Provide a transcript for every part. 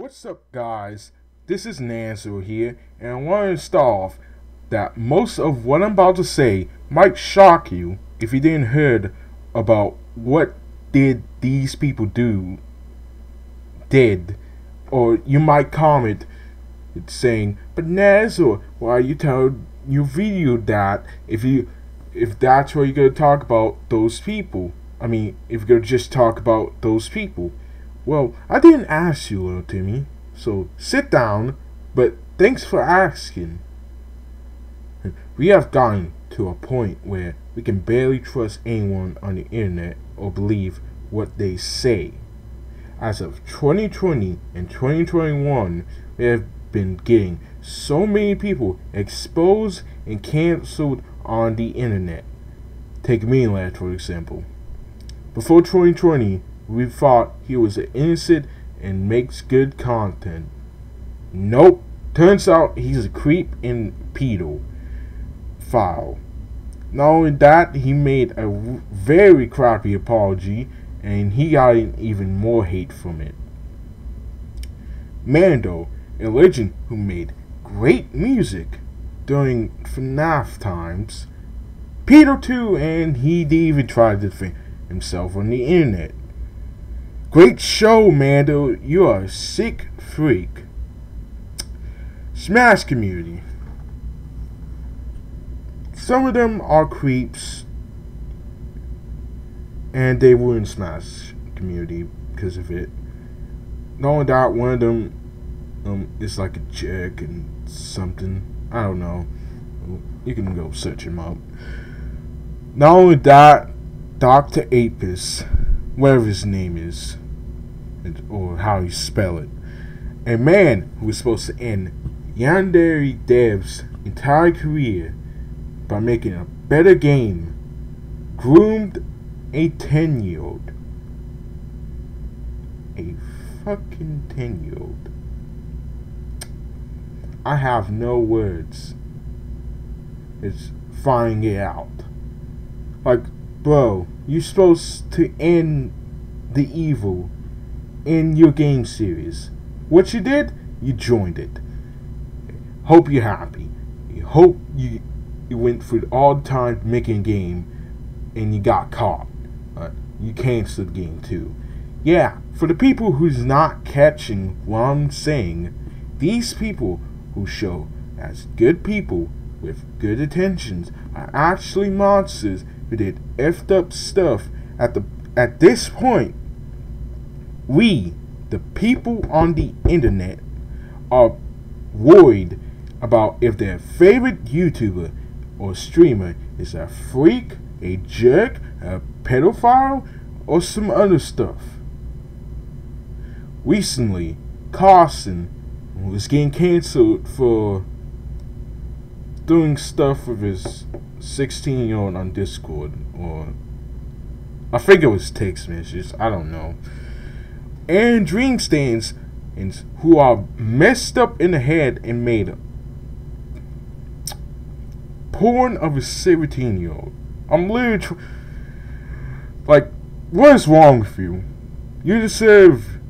What's up, guys? This is Nanzo here, and I want to start off that most of what I'm about to say might shock you if you didn't heard about what did these people do did, or you might comment saying, "But Nanzo, why you telling your video that if you if that's what you're gonna talk about those people? I mean, if you're gonna just talk about those people." Well, I didn't ask you, little Timmy, so sit down, but thanks for asking. We have gotten to a point where we can barely trust anyone on the internet or believe what they say. As of 2020 and 2021, we have been getting so many people exposed and canceled on the internet. Take me, lad, for example. Before 2020, we thought he was innocent and makes good content. Nope. Turns out he's a creep and pedo. File. Not only that, he made a very crappy apology and he got even more hate from it. Mando, a legend who made great music during FNAF times, Peter too, and he even tried to defend himself on the internet. Great show, Mando. You are a sick freak. Smash community. Some of them are creeps, and they were in Smash community because of it. Not only that, one of them um, is like a jerk and something. I don't know. You can go search him up. Not only that, Dr. Apis, whatever his name is, or how you spell it. A man who was supposed to end Yandere Dev's entire career by making a better game groomed a 10 year old. A fucking 10 year old. I have no words. It's finding it out. Like, bro, you're supposed to end the evil in your game series. What you did, you joined it. Hope you're happy. Hope you you went through all the time making game and you got caught. Uh, you canceled the game too. Yeah, for the people who's not catching what I'm saying, these people who show as good people with good intentions are actually monsters who did effed up stuff at the at this point we, the people on the internet, are worried about if their favorite YouTuber or streamer is a freak, a jerk, a pedophile, or some other stuff. Recently, Carson was getting canceled for doing stuff with his 16 year old on Discord, or I think it was text messages, I don't know and dream stains and who are messed up in the head and made up porn of a 17 year old. I'm literally like, what is wrong with you? You deserve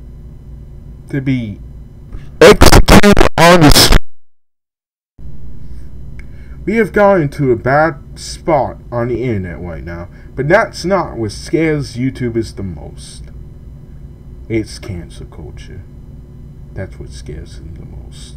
to be executed on the we have gotten to a bad spot on the internet right now, but that's not what scares YouTubers the most. It's cancer culture. That's what scares them the most.